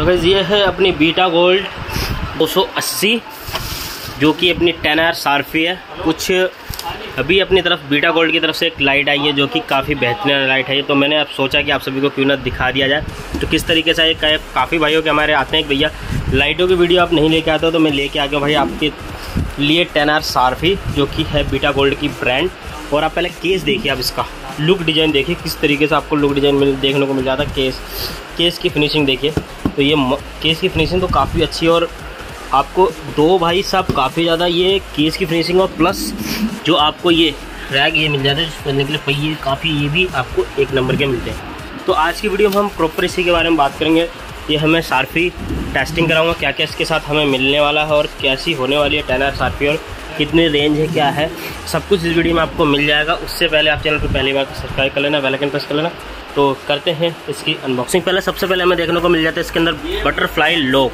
तो गैस ये है अपनी बीटा गोल्ड 280 जो कि अपनी टेन आर सार्फी है। कुछ अभी अपनी तरफ़ बीटा गोल्ड की तरफ़ से एक लाइट आई है, जो कि काफ़ी बेहतरीन लाइट है। तो मैंने अब सोचा कि आप सभी को क्यों ना दिखा दिया जाए। तो किस तरीके से एक काफ़ी भाइयों के हमारे आते हैं भैया लाइटों की वीडियो आप नहीं लेके आते हो तो मैं लेके आ गया भाई आपके लिए टेन आर सार्फी जो कि है बीटा गोल्ड की ब्रांड और आप पहले केस देखिए आप इसका। लुक डिज़ाइन देखिए, किस तरीके से आपको लुक डिज़ाइन मिल देखने को मिल जाता है। केस केस की फिनिशिंग देखिए। तो ये केस की फिनिशिंग तो काफ़ी अच्छी है और आपको दो भाई साहब काफ़ी ज़्यादा ये केस की फिनिशिंग और प्लस जो आपको ये रैग ये मिल जाता है करने के लिए पहिए काफ़ी ये भी आपको एक नंबर के मिलते हैं। तो आज की वीडियो में हम प्रॉपर इसी के बारे में बात करेंगे। ये हमें सार्फी टेस्टिंग कराऊँगा क्या क्या इसके साथ हमें मिलने वाला है और कैसी होने वाली है टेन आर सार्फी और कितनी रेंज है, क्या है, सब कुछ इस वीडियो में आपको मिल जाएगा। उससे पहले आप चैनल पर पहली बार सब्सक्राइब कर लेना बेलाइकन प्रेस कर लेना। तो करते हैं इसकी अनबॉक्सिंग पहले सबसे पहले हमें देखने को मिल जाता है इसके अंदर बटरफ्लाई लॉक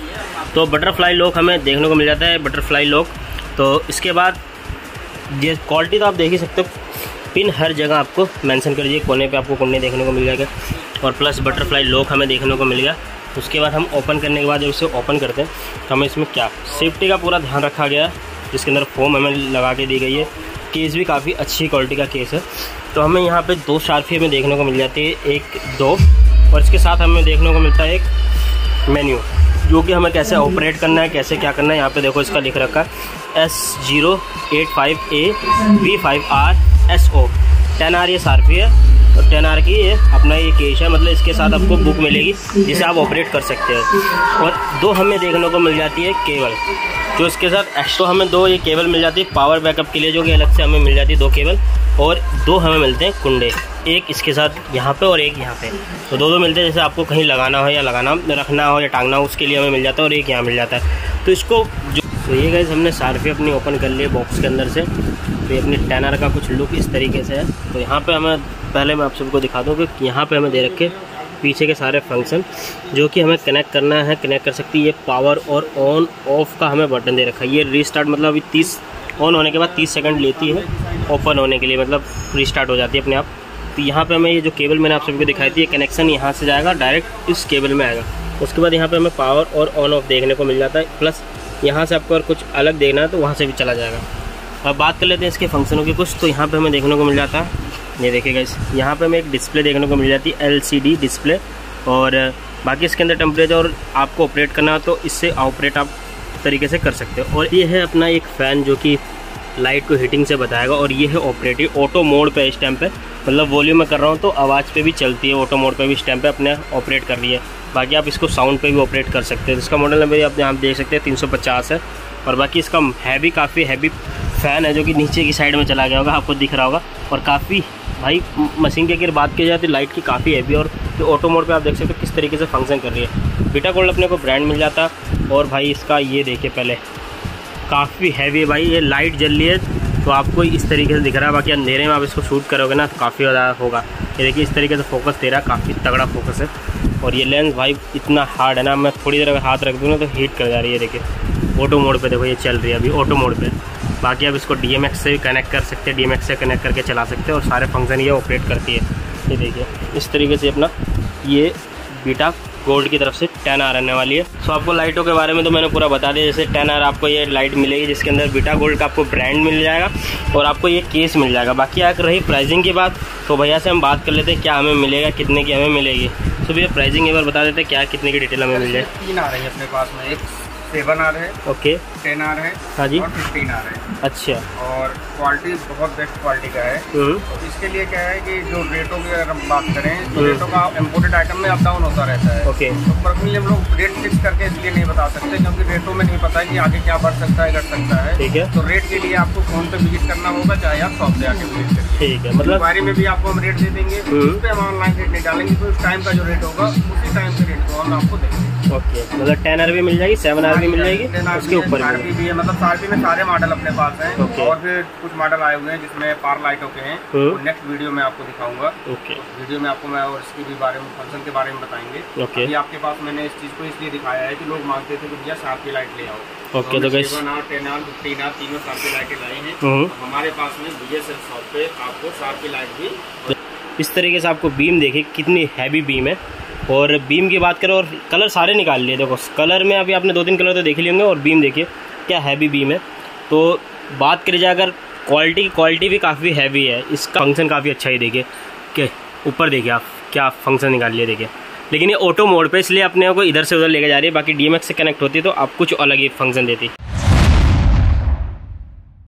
तो बटरफ्लाई लॉक हमें देखने को मिल जाता है बटरफ्लाई लॉक तो इसके बाद ये क्वालिटी तो आप देख ही सकते हो। पिन हर जगह आपको मेंशन कर दीजिए, कोने पे आपको कुंडे देखने को मिल जाएगा। और प्लस बटरफ्लाई लॉक हमें देखने को मिल गया। उसके बाद हम ओपन करने के बाद जब इसे ओपन करते हैं तो हमें इसमें क्या? सेफ्टी का पूरा ध्यान रखा गया जिसके अंदर फोम हमें लगा के दी गई है। केस भी काफ़ी अच्छी क्वालिटी का केस है। तो हमें यहाँ पे दो शार्फी हमें देखने को मिल जाती है, एक दो और इसके साथ हमें देखने को मिलता है एक मेन्यू जो कि हमें कैसे ऑपरेट करना है, कैसे क्या करना है, यहाँ पे देखो इसका लिख रखा है। S zero eight five A V five R S O ten R ये सार्फी है और टेन आर की ये अपना ये केश है मतलब इसके साथ आपको बुक मिलेगी, जिसे आप ऑपरेट कर सकते हैं। और दो हमें देखने को मिल जाती है केबल जो इसके साथ एक्स्ट्रा हमें दो ये केबल मिल जाती है पावर बैकअप के लिए जो कि अलग से हमें मिल जाती है दो केबल और दो हमें मिलते हैं कुंडे। एक इसके साथ यहाँ पे और एक यहाँ पे। तो दो दो मिलते हैं, जैसे आपको कहीं लगाना हो या लगाना रखना हो या टांगना हो, उसके लिए हमें मिल जाता है और एक यहाँ मिल जाता है। तो इसको जो तो ये गैस हमने सार्फी अपनी ओपन कर लिए बॉक्स के अंदर से। तो ये अपनी टेनर का कुछ लुक इस तरीके से है। तो यहाँ पर हमें पहले मैं आप सबको दिखा दूँ कि यहाँ पर हमें दे रखे पीछे के सारे फ़ंक्शन जो कि हमें कनेक्ट करना है कनेक्ट कर सकती है पावर और ऑन ऑफ़ का हमें बटन दे रखा है। ये रीस्टार्ट मतलब अभी तीस ऑन होने के बाद तीस सेकंड लेती है ओपन होने के लिए मतलब रीस्टार्ट हो जाती है अपने आप। तो यहाँ पे हमें ये जो केबल मैंने आप सभी को दिखाई थी ये कनेक्शन यहाँ से जाएगा डायरेक्ट इस केबल में आएगा। उसके बाद यहाँ पे हमें पावर और ऑन ऑफ़ देखने को मिल जाता है। प्लस यहाँ से आपको अगर कुछ अलग देखना है तो वहाँ से भी चला जाएगा। अब बात कर लेते हैं इसके फंक्शनों की कुछ तो यहाँ पर हमें देखने को मिल जाता है। ये देखिएगा इस यहाँ पर हमें एक डिस्प्ले देखने को मिल जाती है एलसीडी डिस्प्ले और बाकी इसके अंदर टेम्परेचर आपको ऑपरेट करना हो तो इससे ऑपरेट आप तरीके से कर सकते हो। और ये है अपना एक फ़ैन जो कि लाइट को हीटिंग से बताएगा और ये है ऑपरेटिव ऑटो मोड पे इस टाइम पे। मतलब वॉल्यूम में कर रहा हूँ तो आवाज़ पे भी चलती है ऑटो मोड पे भी इस टाइम पे अपने ऑपरेट कर रही है। बाकी आप इसको साउंड पे भी ऑपरेट कर सकते हैं। इसका मॉडल नंबर आप यहाँ देख सकते हैं, तीन सौ पचास है। और बाकी इसका हैवी काफ़ी हैवी फ़ैन है जो कि नीचे की साइड में चला गया होगा, आपको दिख रहा होगा। और काफ़ी भाई मशीन की अगर बात की जाए तो लाइट की काफ़ी हैवी और जो ऑटो मोड पे आप देख सकते हो किस तरीके से फ़ंक्शन कर रही है। बीटा गोल्ड अपने को ब्रांड मिल जाता और भाई इसका ये देखिए पहले। काफ़ी हैवी है भाई, ये लाइट जल रही है तो आपको इस तरीके से दिख रहा है। बाकी अंधेरे में आप इसको शूट करोगे ना तो काफ़ी ज़्यादा होगा। ये देखिए, इस तरीके से फोकस दे रहा है, काफ़ी तगड़ा फोकस है। और ये लेंस भाई इतना हार्ड है ना, मैं थोड़ी देर अगर हाथ रख दूँ ना तो हीट कर जा रही है देखिए। ऑटो मोड पे देखो, ये चल रही है अभी ऑटो मोड पे। बाकी आप इसको डीएमएक्स से भी कनेक्ट कर सकते हैं डीएमएक्स से कनेक्ट करके चला सकते हैं और सारे फ़ंक्शन ये ऑपरेट करती है। ये देखिए इस तरीके से अपना ये बीटा गोल्ड की तरफ़ से टेन आर आने वाली है। सो आपको लाइटों के बारे में तो मैंने पूरा बता दिया जैसे टेन आर आपको ये लाइट मिलेगी जिसके अंदर बीटा गोल्ड का आपको ब्रांड मिल जाएगा और आपको ये केस मिल जाएगा। बाकी अगर रही प्राइसिंग की बात तो भैया से हम बात कर लेते हैं क्या हमें मिलेगा कितने की हमें मिलेगी। तो भैया प्राइसिंग एक बार बता देते हैं क्या कितने की डिटेल हमें मिल जाए। तीन आ रही है अपने पास में एक सेवन आर है ओके टेन आर है हाँ जी। और फिफ्टीन आर है। अच्छा। और क्वालिटी बहुत बेस्ट क्वालिटी का है। हम्म, तो इसके लिए क्या है कि जो रेटों की अगर हम बात करें तो हम्म। रेटों का इम्पोर्टेड आइटम में अप डाउन होता रहता है। ओके तो पर्सनली हम लोग रेट फिक्स करके इसलिए नहीं बता सकते क्योंकि रेटों में नहीं पता है कि आगे क्या बढ़ सकता है घट सकता है। ठीक है। तो रेट के लिए आपको फ़ोन पे विज़िट करना होगा चाहे आप शॉप पे आके विज़िट करें ठीक है मतलब इंक्वायरी में भी आपको हम रेट दे देंगे। हम्म। उस पर हम ऑनलाइन रेट नहीं डालेंगे तो उस टाइम का जो रेट होगा उसी टाइम के रेट को हम आपको देंगे। ओके मतलब टेन आर भी मिल जाएगी सेवन आर भी मिल जाएगी उसके ऊपर भी है मतलब सारपी में सारे मॉडल अपने पास हैं। ओके। और फिर कुछ मॉडल आए हुए हैं जिसमें पार लाइटों के हैं। वो नेक्स्ट वीडियो में आपको दिखाऊँगा। ओके। वीडियो में आपको मैं और इसके भी बारे में फ़ंक्शन के बारे में बताएँगे। ओके। अभी आपके पास मैंने इस चीज़ को इसलिए दिखाया है कि लोग मांगते थे कि भैया सात की लाइट ले आओ। ओके, तो seven R ten R fifteen R तीनों सात की लाइटें लाई हैं। हम्म। हमारे पास में बी एस शॉप पे आपको सात की लाइट भी इस तरीके से आपको बीम देखिए कितनी हैवी बीम है। और बीम की बात करें और कलर सारे निकाल लिए। देखो कलर में अभी आपने दो तीन कलर तो देख लिए होंगे और बीम देखिए क्या हैवी बीम है। तो बात करी जाए, अगर क्वालिटी की क्वालिटी भी काफ़ी हैवी है, इसका फ़ंक्शन काफ़ी अच्छा ही देखिए। के ऊपर देखिए आप, क्या फ़ंक्शन निकाल लिए देखिए। लेकिन ये ऑटो मोड पे इसलिए अपने को इधर से उधर लेके जा रही है, बाकी डी से कनेक्ट होती है तो आप कुछ अलग ही फ़ंक्शन देती।